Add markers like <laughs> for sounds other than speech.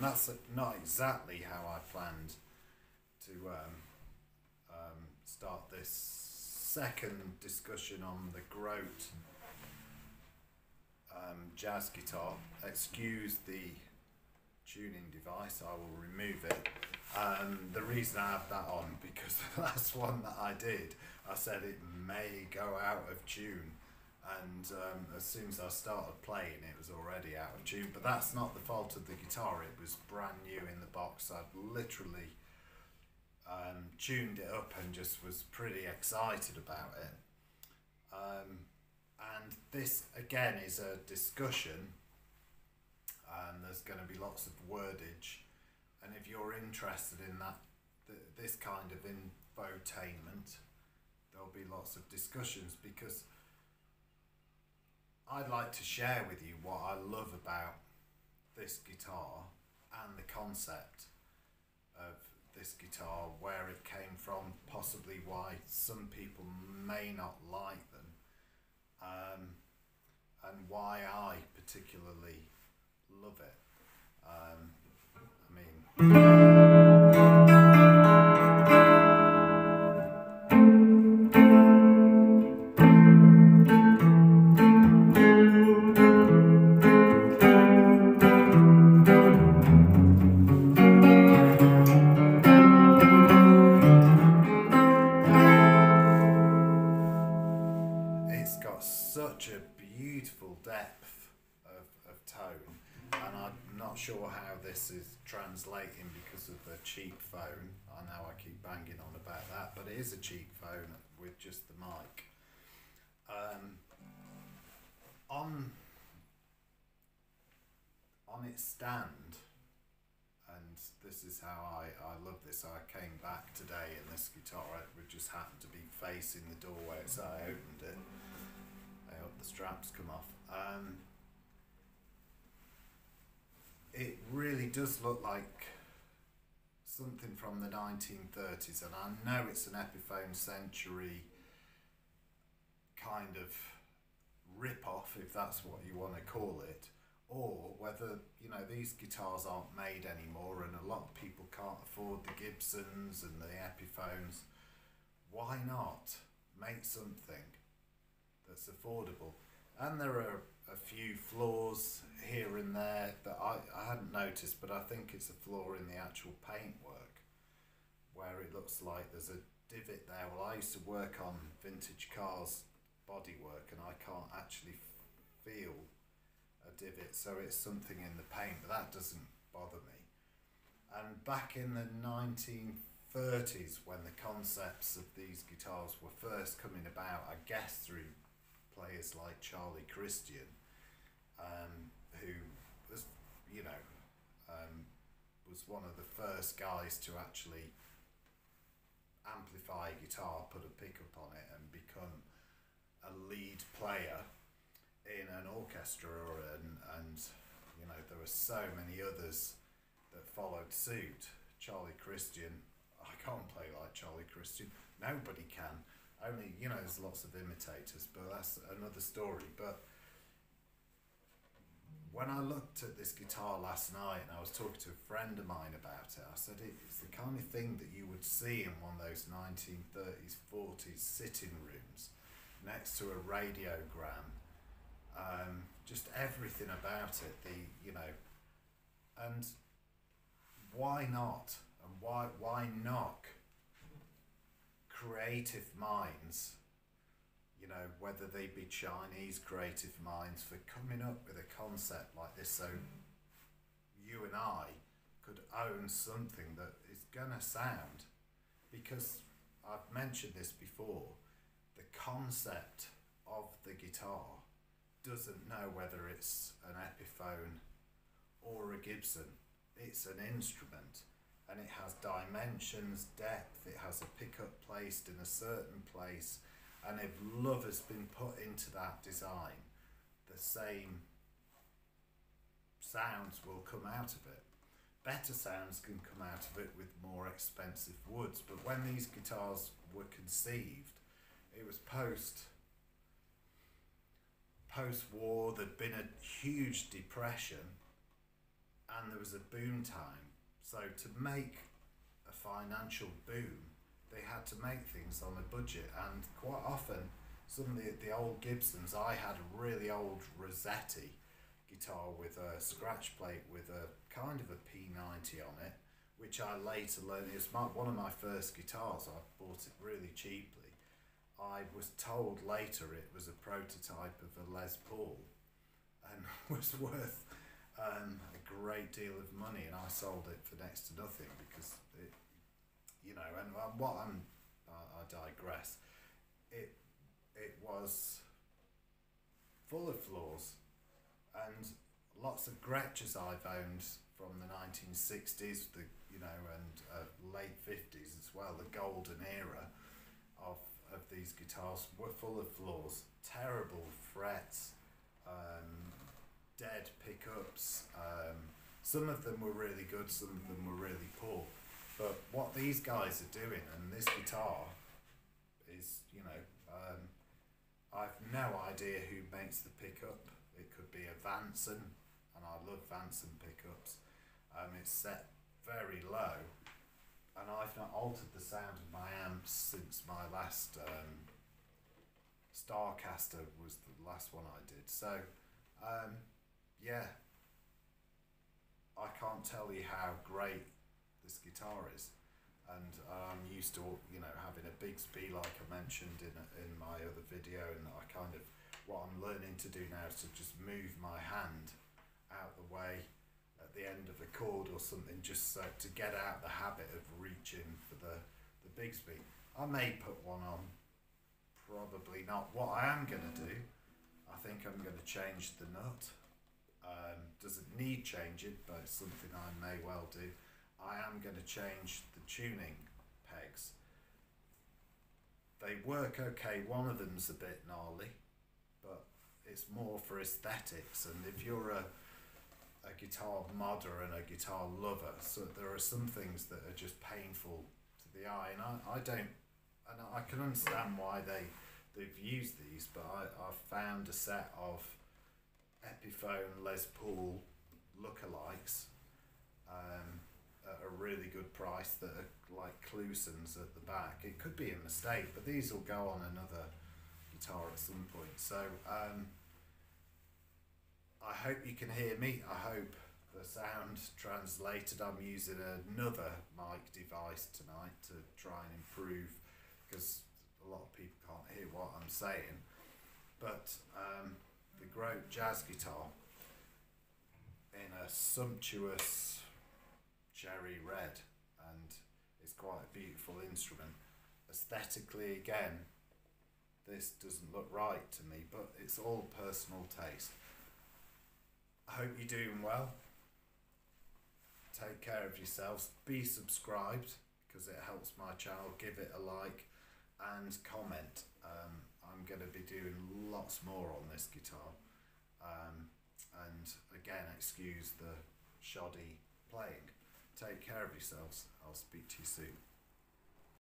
that's not exactly how I planned to um, um, start this second discussion on the Grote um, jazz guitar. Excuse the tuning device, I will remove it. Um, the reason I have that on because <laughs> the last one that I did, I said it may go out of tune, and um, as soon as I started playing, it was already out of tune. But that's not the fault of the guitar; it was brand new in the box. I'd literally um, tuned it up and just was pretty excited about it. Um, and this again is a discussion and there's going to be lots of wordage. And if you're interested in that, th- this kind of infotainment, there'll be lots of discussions because I'd like to share with you what I love about this guitar and the concept of this guitar, where it came from, possibly why some people may not like them, um, and why I particularly love it. Um, I mean. The cheap phone. I know I keep banging on about that, but it is a cheap phone with just the mic. Um, on on its stand, and this is how I, I love this. I came back today, and this guitar it just happened to be facing the doorway, so I opened it. I hope the straps come off. Um, it really does look like something from the 1930s, and I know it's an Epiphone Century kind of rip off, if that's what you want to call it, or whether you know these guitars aren't made anymore, and a lot of people can't afford the Gibsons and the Epiphones. Why not make something that's affordable? And there are a few flaws here and there that I, I hadn't noticed, but I think it's a flaw in the actual paintwork where it looks like there's a divot there. Well, I used to work on vintage cars bodywork and I can't actually feel a divot, so it's something in the paint, but that doesn't bother me. And back in the 1930s, when the concepts of these guitars were first coming about, I guess through players like Charlie Christian, um, who was, you know, um, was one of the first guys to actually amplify a guitar, put a pickup on it, and become a lead player in an orchestra. Or an, and you know, there were so many others that followed suit. Charlie Christian, I can't play like Charlie Christian. Nobody can. Only you know, there's lots of imitators, but that's another story. But when I looked at this guitar last night and I was talking to a friend of mine about it, I said it's the kind of thing that you would see in one of those 1930s, 40s sitting rooms next to a radiogram. Um, just everything about it, the you know, and why not? And why why knock creative minds you know, whether they be Chinese creative minds for coming up with a concept like this so you and I could own something that is gonna sound because I've mentioned this before, the concept of the guitar doesn't know whether it's an Epiphone or a Gibson. It's an instrument and it has dimensions, depth, it has a pickup placed in a certain place and if love has been put into that design, the same sounds will come out of it. Better sounds can come out of it with more expensive woods, but when these guitars were conceived, it was post post war. There'd been a huge depression, and there was a boom time. So to make a financial boom, they had to make things on a budget, and quite often, some of the, the old Gibsons, I had a really old Rosetti guitar with a scratch plate with a kind of a P90 on it, which I later learned is my, one of my first guitars. I bought it really cheaply. I was told later it was a prototype of a Les Paul and <laughs> was worth um, a great deal of money, and I sold it for next to nothing because it, you know, and um, what I'm, I, I digress. It, it was full of flaws, and lots of Gretschers I've owned from the 1960s, the you know, and uh, late 50s as well, the golden era of of these guitars were full of flaws, terrible frets, um, dead pickups. Um, some of them were really good, some of them were really poor. But what these guys are doing, and this guitar is, you know, um, I've no idea who makes the pickup. It could be a Vanson, and I love Vanson pickups. Um, it's set very low, and I've not altered the sound of my amps since my last um, Starcaster was the last one I did. So, um, yeah, I can't tell you how great this guitar is, and um, I'm used to you know having a Bigsby like I mentioned in in my other video, and I kind of what I'm learning to do now is to just move my hand out the way at the end of a chord or something, just so to get out the habit of reaching for the the Bigsby. I may put one on, probably not. What I am gonna do, I think I'm gonna change the nut. Um, doesn't need changing, but it's something I may well do. I am going to change the tuning pegs. They work okay. One of them's a bit gnarly, but it's more for aesthetics. And if you're a a guitar modder and a guitar lover, so there are some things that are just painful to the eye, and I, I don't, and I can understand why they they've used these, but I I've found a set of Epiphone Les Paul lookalikes um, at a really good price that are like Klusons at the back. It could be a mistake, but these will go on another guitar at some point. So um, I hope you can hear me. I hope the sound translated. I'm using another mic device tonight to try and improve because a lot of people can't hear what I'm saying. But um, the Grote jazz guitar in a sumptuous cherry red, and it's quite a beautiful instrument. Aesthetically, again, this doesn't look right to me, but it's all personal taste. I hope you're doing well. Take care of yourselves. Be subscribed because it helps my channel. Give it a like and comment. Um, I'm going to be doing lots more on this guitar. Um, and again, excuse the shoddy playing. Take care of yourselves. I'll speak to you soon.